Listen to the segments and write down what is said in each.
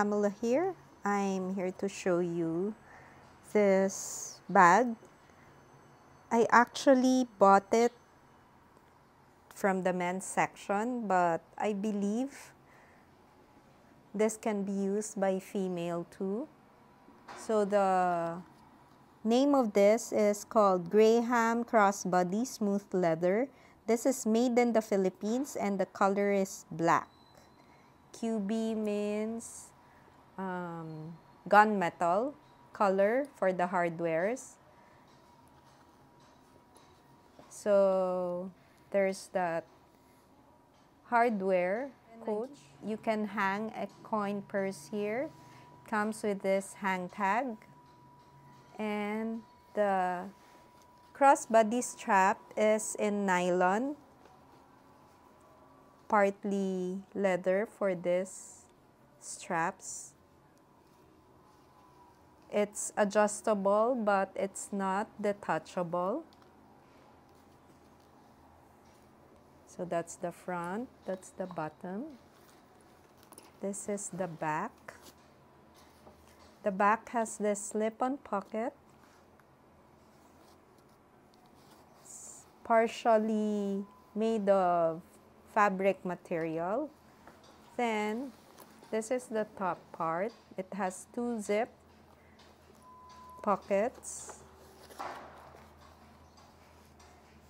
Pamela here. I'm here to show you this bag. I actually bought it from the men's section, but I believe this can be used by female too. So the name of this is called Graham Crossbody Smooth Leather. This is made in the Philippines and the color is black. QB means um, gunmetal color for the hardwares. So there's that hardware coach. You can hang a coin purse here. It Comes with this hang tag. And the crossbody strap is in nylon partly leather for this straps. It's adjustable but it's not detachable. So that's the front, that's the bottom. This is the back. The back has this slip-on pocket. It's partially made of fabric material. Then, this is the top part. It has two zip pockets.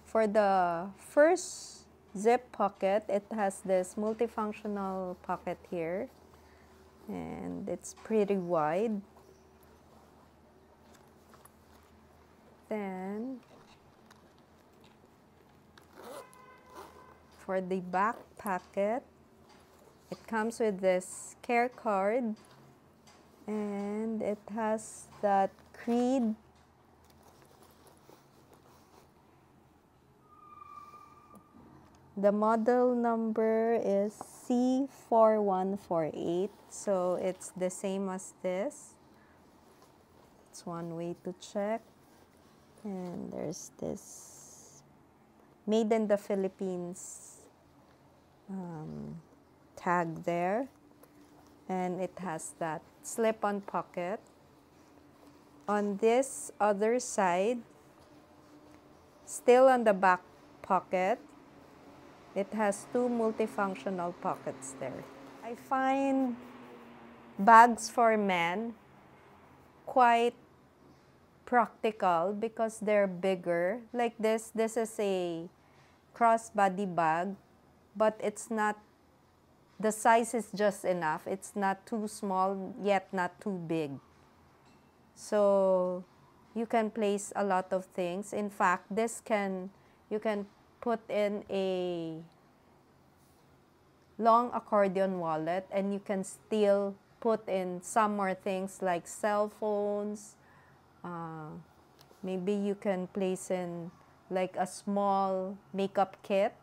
For the first zip pocket, it has this multifunctional pocket here. And it's pretty wide. Then, for the back pocket, it comes with this care card and it has that creed The model number is C4148, so it's the same as this. It's one way to check. And there's this made in the Philippines um, tag there and it has that slip-on pocket. On this other side, still on the back pocket, it has two multifunctional pockets there. I find bags for men quite practical because they're bigger. Like this, this is a crossbody bag but it's not, the size is just enough. It's not too small, yet not too big. So you can place a lot of things. In fact, this can, you can put in a long accordion wallet and you can still put in some more things like cell phones. Uh, maybe you can place in like a small makeup kit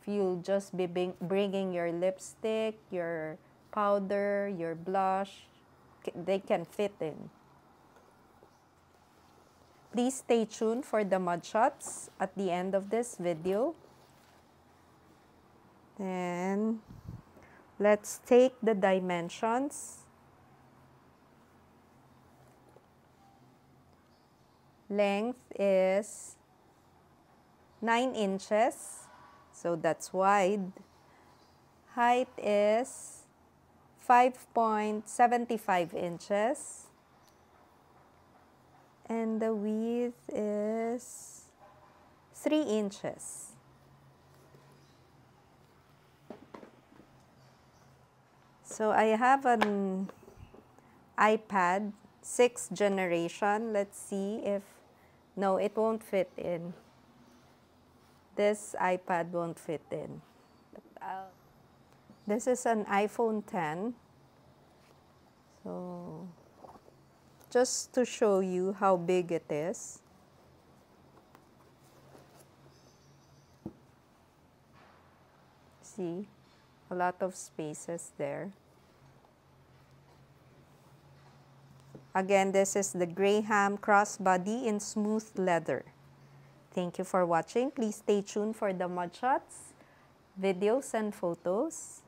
if you'll just be bringing your lipstick, your powder, your blush, they can fit in. Please stay tuned for the mod shots at the end of this video. Then, let's take the dimensions. Length is 9 inches. So that's wide. Height is 5.75 inches. And the width is 3 inches. So I have an iPad 6th generation. Let's see if, no, it won't fit in this iPad won't fit in. This is an iPhone 10. So, just to show you how big it is. See, a lot of spaces there. Again, this is the Graham crossbody in smooth leather. Thank you for watching. Please stay tuned for the mod shots, videos, and photos.